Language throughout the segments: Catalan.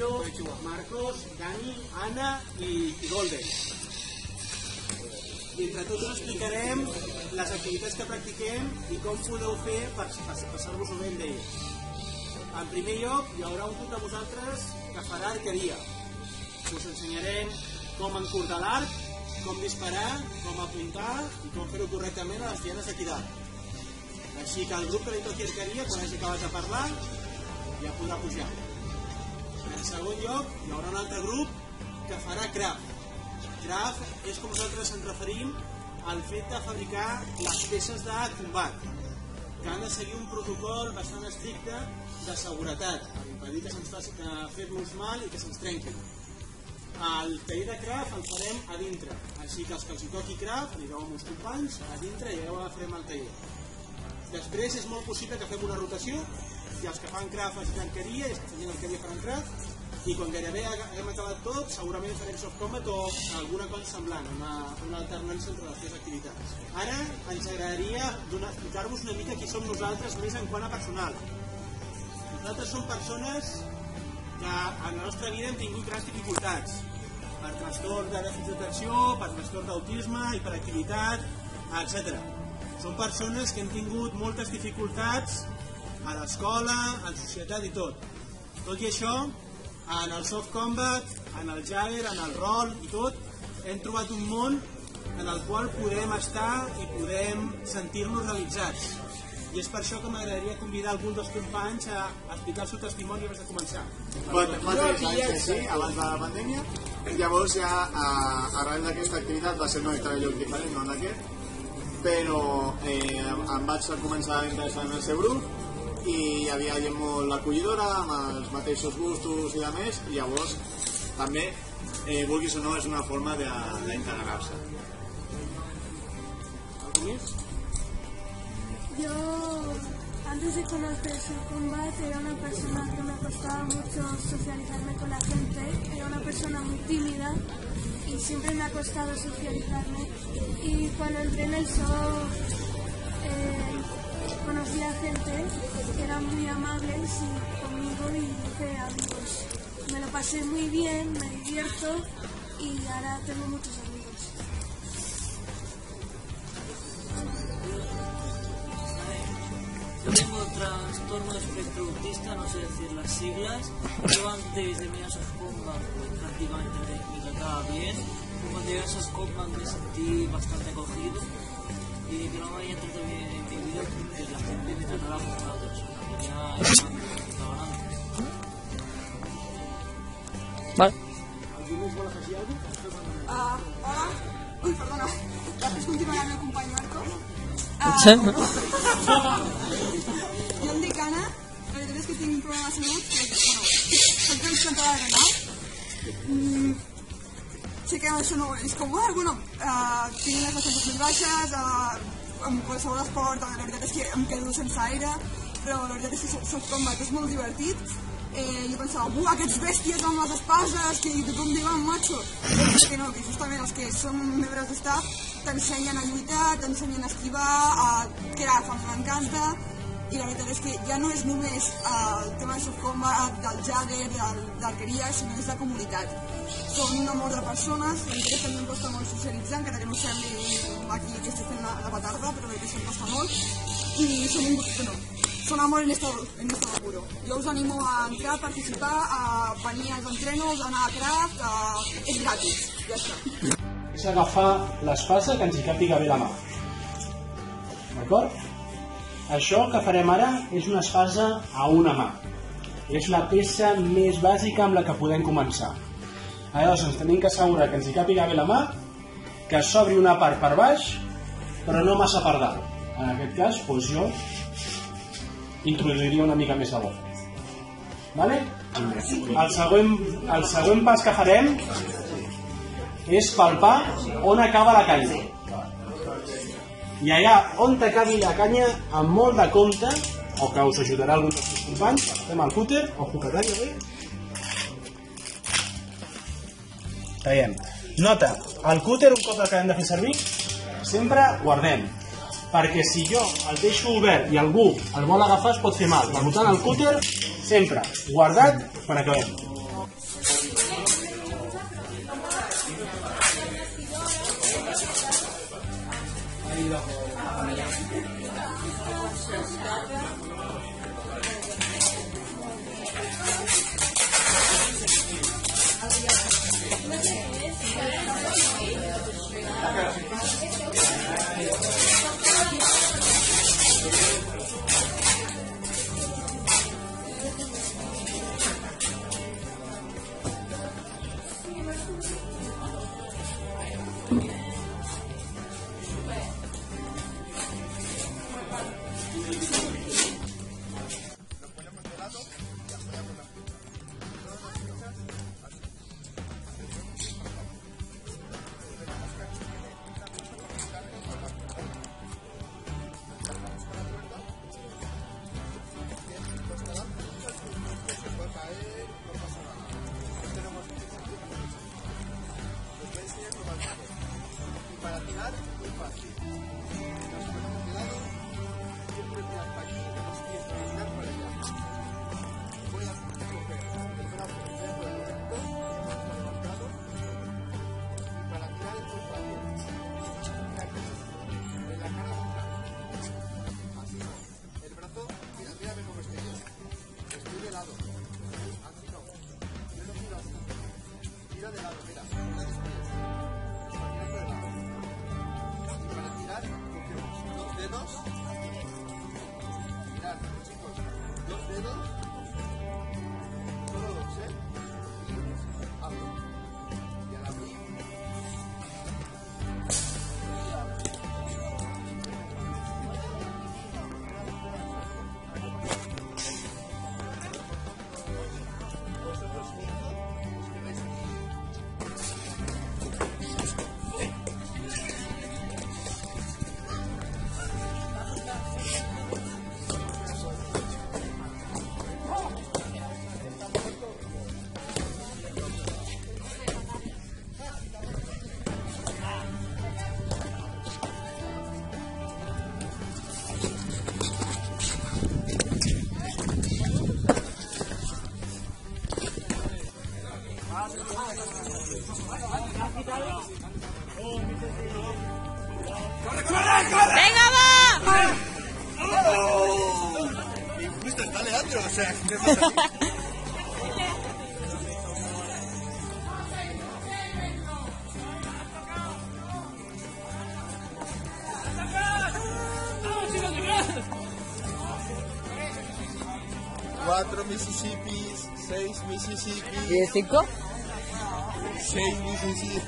Airo, Marcos, Dani, Anna i, i Golden. I entre tots us explicarem les activitats que practiquem i com podeu fer per, per passar-vos-ho bé amb elles. En primer lloc, hi haurà un grup de vosaltres que farà arqueria. Us ensenyarem com encurtar l'arc, com disparar, com apuntar i com fer-ho correctament a les dianes d'aquí dalt. Així que el grup que li toqui arqueria, quan hagi acabat de parlar, ja podrà pujar. En segon lloc, hi haurà un altre grup que farà craft. Craft és com nosaltres ens referim al fet de fabricar les peces de combat, que han de seguir un protocol bastant estricte de seguretat, per impedir que se'ns faci fer-nos mal i que se'ns trenquin. El taller de craft el farem a dintre, així que els que els hi toqui craft anireu amb uns companys a dintre i allà farem el taller. Després és molt possible que fem una rotació i els que fan craft faci arqueria i els que fan arqueria faran craft i quan gairebé haguem acabat tot, segurament farem soft combat o alguna cosa semblant, una, una alternança entre les dues activitats. Ara ens agradaria explicar-vos una mica qui som nosaltres més en quant a personal. Nosaltres som persones que en la nostra vida hem tingut grans dificultats per trastorn de dèficit d'atenció, per trastorn d'autisme, hiperactivitat, etc. Som persones que hem tingut moltes dificultats a l'escola, a la societat i tot. Tot i això, en el soft combat, en el jagger, en el rol i tot, hem trobat un món en el qual podem estar i podem sentir-nos realitzats. I és per això que m'agradaria convidar algun dels companys a explicar el seu testimoni abans de començar. Bueno, fa tres anys sí, abans de la pandèmia. Llavors ja, a, arrel d'aquesta activitat, va ser un altre lloc diferent, no en aquest, però eh, em vaig començar a interessar en el seu grup i hi havia gent molt acollidora, amb els mateixos gustos i de més, i llavors també, eh, vulguis o no, és una forma d'integrar-se. ¿Algo més? Yo, antes de conocer el combat, era una persona que me costaba mucho socializarme con la gente. Era una persona muy tímida y siempre me ha costado socializarme. Y cuando entré en el show, conocí a gente eran muy amables y conmigo y hice amigos. Me lo pasé muy bien, me divierto y ahora tengo muchos amigos. Yo tengo trastorno espectro autista, no sé decir las siglas. Yo antes de mi Combat pues, prácticamente me, trataba bien. Cuando llegué a Combat me sentí bastante acogido y que no me hayan tratado bien la gente trataba como una persona. que. Vale. Cosa? Uh, hola. Ui, perdona. Després continuarà el meu company Marco. Sí. Jo em dic Anna. La veritat és que tinc un problema de salut. Que, bueno, soc transplantada de renal. Mm, sé que això no és comú. Bueno, uh, tinc les més baixes. Uh, amb qualsevol esport, la veritat és que em quedo sense aire. Però la veritat és que soft combat és molt divertit. Eh, jo pensava, buah, aquests bèsties amb les espases, que tothom diu, ah, macho. Però és que no, que justament els que són membres d'estat t'ensenyen a lluitar, t'ensenyen a esquivar, a craft, em m'encanta, i la veritat és que ja no és només el tema de softcombat, del jagger, del, d'arqueria, sinó és la comunitat. Són un amor de persones, veritat és que també em costa molt socialitzar, encara que no sembli aquí que estic fent la, la batarda, però és que em costa molt, i són un grup, no, són amor en estado, en estado puro. Jo us animo a entrar, a participar, a venir als entrenos, a anar a craft, a... és gratis, ja està. és agafar l'espasa que ens hi càpiga bé la mà. D'acord? Això que farem ara és una espasa a una mà. És la peça més bàsica amb la que podem començar. Llavors ens tenim que que ens hi càpiga bé la mà, que s'obri una part per baix, però no massa per dalt. En aquest cas, doncs jo introduiria una mica més de bo. Vale? El següent, el següent pas que farem és palpar on acaba la canya. I allà on t'acabi la canya, amb molt de compte, o que us ajudarà algun dels teus companys, fem el cúter, o jucatari, bé. Traiem. Nota, el cúter, un cop l'acabem de fer servir, sempre guardem. perquè si jo el deixo obert i algú el vol agafar es pot fer mal. Per tant, el cúter sempre guardat per acabem. Cuatro Mississippis, seis Mississippi, ¿Y cinco? seis Mississippi,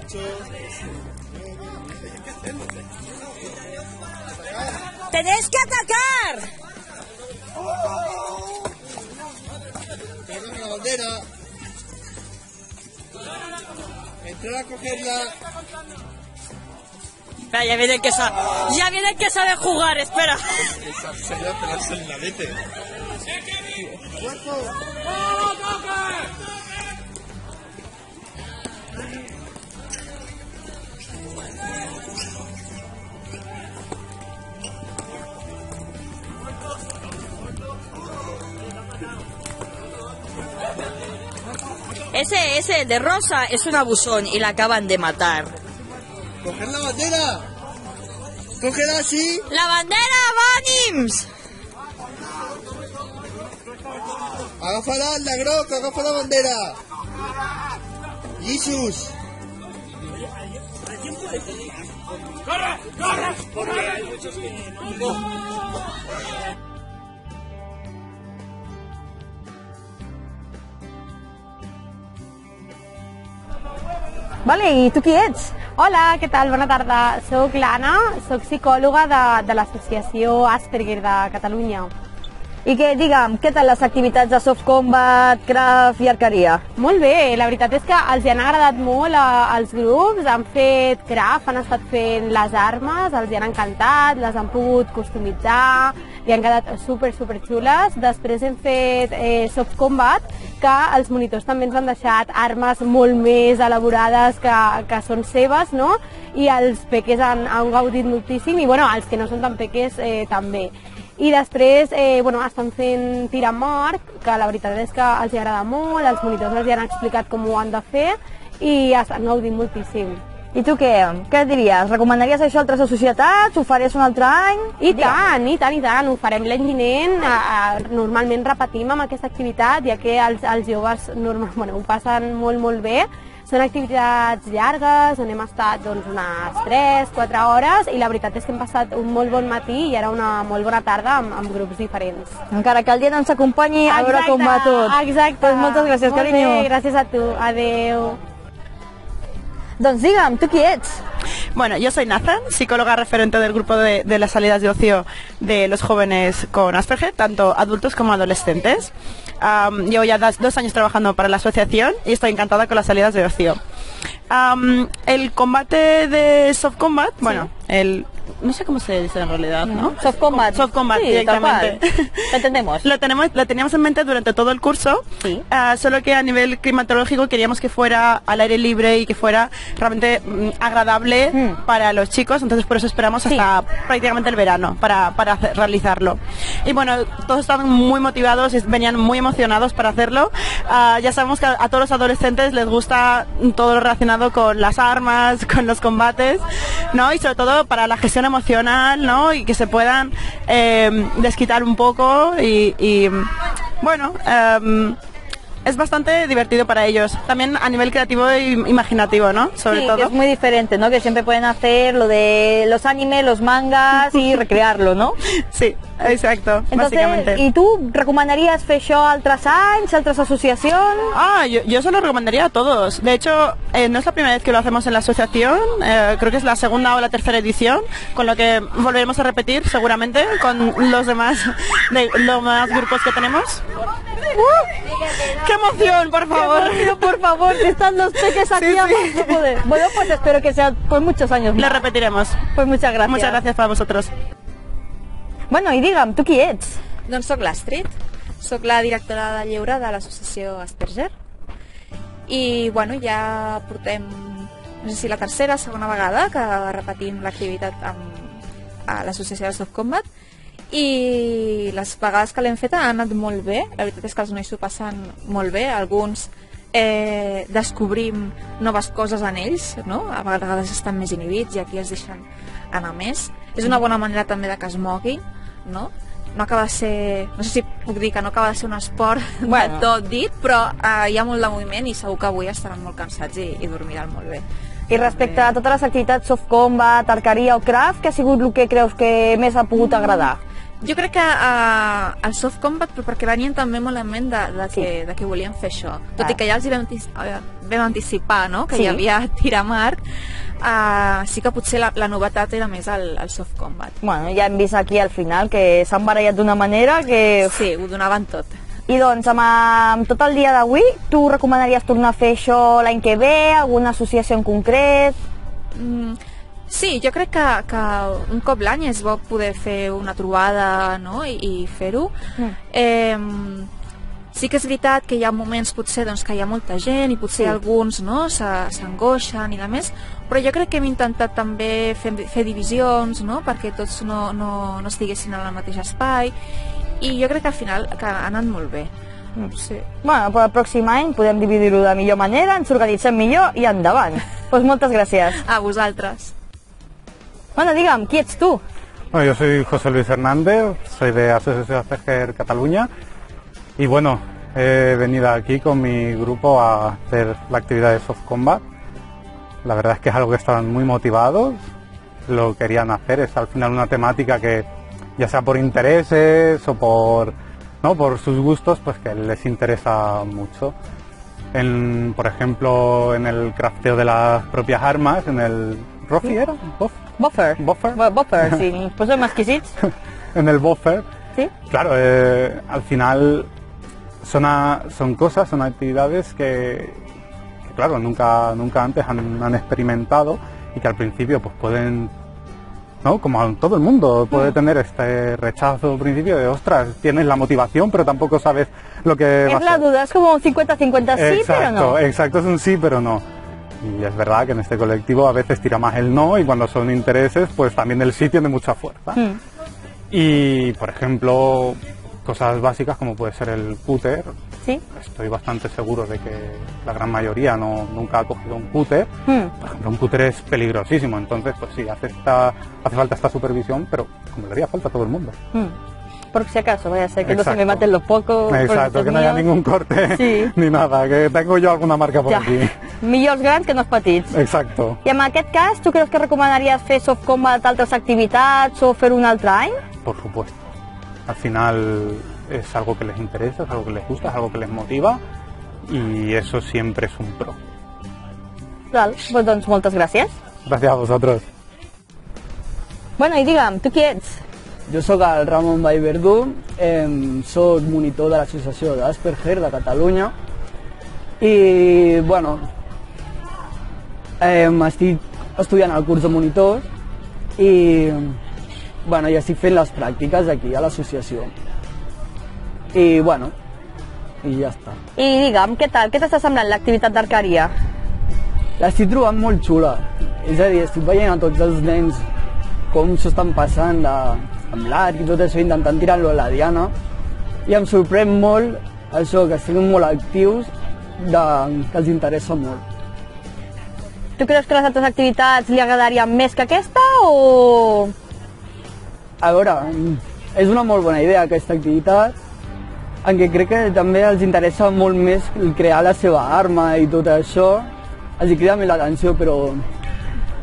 ocho, ¡Tenéis que atacar! Perdón la bandera. Entrar a cogerla. Espera, ya viene el que sabe, ya viene el que sabe jugar, espera. Esa. Ese, ese de rosa es un abusón y la acaban de matar. ¡Coger la bandera! ¡Cógela así! ¡La bandera va ¡Agáfala, la groca! ¡Agafa la bandera! ¡Jesus! Vale, i tu qui ets? Hola, què tal? Bona tarda. Soc l'Anna, soc psicòloga de, de l'Associació Asperger de Catalunya. I què, digue'm, què tal les activitats de soft combat, craft i arqueria? Molt bé, la veritat és que els hi han agradat molt a, als grups, han fet craft, han estat fent les armes, els hi han encantat, les han pogut customitzar, li han quedat super, super xules. Després hem fet eh, soft combat, que els monitors també ens han deixat armes molt més elaborades que, que són seves, no? I els peques han, han gaudit moltíssim i, bueno, els que no són tan peques eh, també. I després, eh, bueno, estan fent tir amb arc, que la veritat és que els hi agrada molt, els monitors els hi han explicat com ho han de fer i estan gaudint moltíssim. I tu què? Què diries? Recomanaries això a altres societats? Ho faries un altre any? I tant, i tant, i tant, ho farem l'any vinent, a, a, normalment repetim amb aquesta activitat, ja que els, els joves normal, bueno, ho passen molt, molt bé, són activitats llargues, on hem estat doncs, unes 3-4 hores i la veritat és que hem passat un molt bon matí i era una molt bona tarda amb, amb grups diferents. Encara que el dia no ens acompanyi a veure com va tot. Exacte. Pues moltes gràcies, molt carinyo. Bé, gràcies a tu. Adeu. Doncs digue'm, tu qui ets? Bueno, yo soy Nathan, psicóloga referente del grupo de, de las salidas de ocio de los jóvenes con Asperger, tanto adultos como adolescentes. Am, llevo ya dos años trabajando para la asociación y estoy encantada con las salidas de ocio. El combate de soft combat, bueno, el no sé cómo se dice en realidad, ¿no? Soft combat. Soft combat, Sí, directamente. Te entendemos. Lo tenemos, lo teníamos en mente durante todo el curso, Sí. ah, solo que a nivel climatológico queríamos que fuera al aire libre y que fuera realmente mm, agradable Mm. para los chicos, entonces por eso esperamos hasta prácticamente el verano para, para hacer- realizarlo. Y bueno, todos estaban muy motivados, y venían muy emocionados para hacerlo. Ah, ya sabemos que a, a todos los adolescentes les gusta todo lo relacionado con las armas, con los combates, ¿no? Y sobre todo para la gestión emocional, ¿no? Y que se puedan eh, desquitar un poco y, bueno, em, es bastante divertido para ellos. También a nivel creativo e imaginativo, ¿no? Sobre sí, todo. que es muy diferente, ¿no? Que siempre pueden hacer lo de los animes, los mangas y recrearlo, ¿no? Sí, exacto, básicamente. ¿y tú recomendarías això a altres anys, a altres associacions? Ah, yo, yo se lo recomendaría a todos. De hecho, eh, no es la primera vez que lo hacemos en la asociación, eh, creo que es la segunda o la tercera edición, con lo que volveremos a repetir seguramente con los demás, de, los demás grupos que tenemos. ¡Qué emoción, por favor! por favor, que están los peques aquí Sí, a sí. más no poder. Bueno, pues espero que sea por muchos años Lo más. repetiremos. Pues muchas gracias. Muchas gracias para vosotros. Bueno, i digue'm, tu qui ets? Doncs sóc l'Astrid, sóc la directora de lleure de l'associació Asperger i bueno, ja portem no sé si la tercera, segona vegada que repetim l'activitat amb a l'associació de Soft Combat i les vegades que l'hem fet han anat molt bé, la veritat és que els nois s'ho passen molt bé, alguns eh, descobrim noves coses en ells, no? a vegades estan més inhibits i aquí es deixen anar més. És una bona manera també de que es moguin, no? No acaba de ser, no sé si puc dir que no acaba de ser un esport Bueno. de tot dit, però eh, hi ha molt de moviment i segur que avui estaran molt cansats i, i dormiran molt bé. I respecte a totes les activitats soft combat, arqueria o craft, què ha sigut el que creus que més ha pogut agradar? Jo crec que uh, el soft combat, però perquè venien també molt en ment de, de, que, Sí. de que volien fer això. Tot Ah. i que ja els hi vam, vam anticipar no? que Sí. hi havia tir amb arc, uh, sí que potser la, la novetat era més el, el soft combat. Bueno, ja hem vist aquí al final que s'han barallat d'una manera que... Sí, ho donaven tot. I doncs, amb, amb tot el dia d'avui, tu recomanaries tornar a fer això l'any que ve, alguna associació en concret? Mm, sí, jo crec que, que un cop l'any és bo poder fer una trobada no? i, i fer-ho. Mm. Eh, sí que és veritat que hi ha moments potser doncs, que hi ha molta gent i potser Sí. alguns no, s'angoixen i de més, però jo crec que hem intentat també fer, fer divisions no? perquè tots no, no, no estiguessin en el mateix espai i jo crec que al final que ha anat molt bé. Mm. Sí. Bueno, per el pròxim any podem dividir-ho de millor manera, ens organitzem millor i endavant. Doncs pues moltes gràcies. A vosaltres. Bueno, digue'm, qui ets tu? Bueno, yo soy José Luis Hernández, soy de Asociación Asperger Cataluña y bueno, he venido aquí con mi grupo a hacer la actividad de soft combat. La verdad es que es algo que estaban muy motivados, lo querían hacer, es al final una temática que ya sea por intereses o por, ¿no? por sus gustos, pues que les interesa mucho. En, por ejemplo, en el crafteo de las propias armas, en el Rofi era, Buffer. Buffer. Bu- Buffer, sí. Ens posem exquisits. en el buffer. Sí. Claro, eh, al final son, a- son cosas, son actividades que, que, claro, nunca, nunca antes han, han experimentado y que al principio pues pueden ¿no? Como todo el mundo puede tener este rechazo al principio de, ostras, tienes la motivación, pero tampoco sabes lo que va Es a la ser. duda, es como un 50-50 sí, pero no. exacto, es un sí, pero no. Y es verdad que en este colectivo a veces tira más el no y cuando son intereses, pues también el sí tiene mucha fuerza. Mm. Y, por ejemplo, cosas básicas como puede ser el puter. Sí. Estoy bastante seguro de que la gran mayoría no, nunca ha cogido un puter. Mm. Por ejemplo, un puter es peligrosísimo, entonces, pues sí, hace, esta, hace falta esta supervisión, pero como le haría falta a todo el mundo. Mm. Por si acaso, vaya a ser que no se me maten los pocos. Exacto, que no haya ningún corte Sí. ni nada, que tengo yo alguna marca por Ja. aquí. Millors grans que no els petits. Exacto. I en aquest cas, tu creus que recomanaries fer soft combat altres activitats o fer un altre any? Por supuesto. Al final es algo que les interesa, es algo que les gusta, es algo que les motiva y eso siempre es un pro. Val, pues doncs moltes gràcies. Gracias a vosotros. Bueno, i digue'm, tu qui ets? Jo sóc el Ramon Vallverdú, eh, sóc monitor de l'Associació d'Asperger de Catalunya i, bueno, eh, estic estudiant el curs de monitors i, bueno, i estic fent les pràctiques aquí a l'associació. I, bueno, i ja està. I digue'm, què tal? Què t'està semblant l'activitat d'arqueria? L'estic trobant molt xula. És a dir, estic veient a tots els nens com s'ho estan passant de, amb l'arc i tot això, intentant tirar-lo a la diana. I em sorprèn molt això, que siguin molt actius, de, que els interessa molt. Tu creus que les altres activitats li agradarien més que aquesta o... A veure, és una molt bona idea aquesta activitat, en què crec que també els interessa molt més crear la seva arma i tot això, els crida més l'atenció, però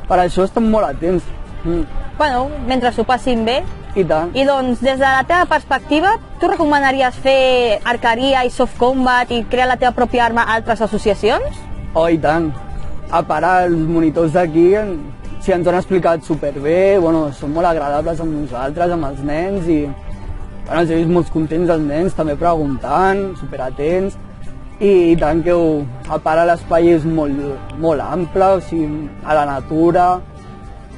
per això estan molt atents. Mm. Bueno, mentre s'ho passin bé. I tant. I doncs, des de la teva perspectiva, tu recomanaries fer arqueria i soft combat i crear la teva pròpia arma a altres associacions? Oh, i tant. A parar els monitors d'aquí, si ens han explicat superbé, bueno, són molt agradables amb nosaltres, amb els nens, i bueno, els he vist molt contents els nens, també preguntant, superatents, i, i tant que ho, a part l'espai és molt, molt ample, o sigui, a la natura,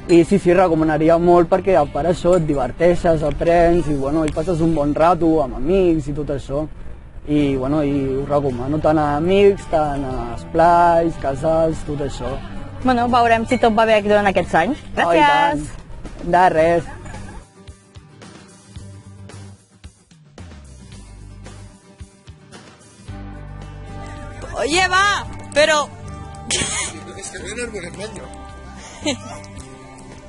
i sí, sí, recomanaria molt perquè a part això et diverteixes, aprens i, bueno, i passes un bon rato amb amics i tot això. I, bueno, i ho recomano tant a amics, tant a esplais, casals, tot això. Bueno, veurem si tot va bé aquí durant aquests anys. Oh, Gràcies. tant. De res. Oye, va, pero...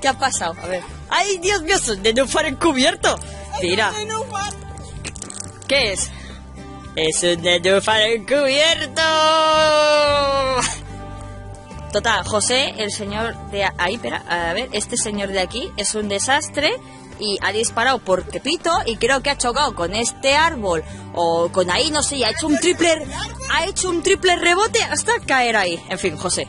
¿Qué ha pasado? A ver. ¡Ay, Dios mío! ¡Es un nenúfar encubierto! Mira. ¿Qué es? ¡Es un nenúfar encubierto! Total, José, el señor de ahí, espera, a ver, este señor de aquí es un desastre y ha disparado por Pepito y creo que ha chocado con este árbol o con ahí, no sé, y ha hecho un triple, ha hecho un triple rebote hasta caer ahí. En fin, José,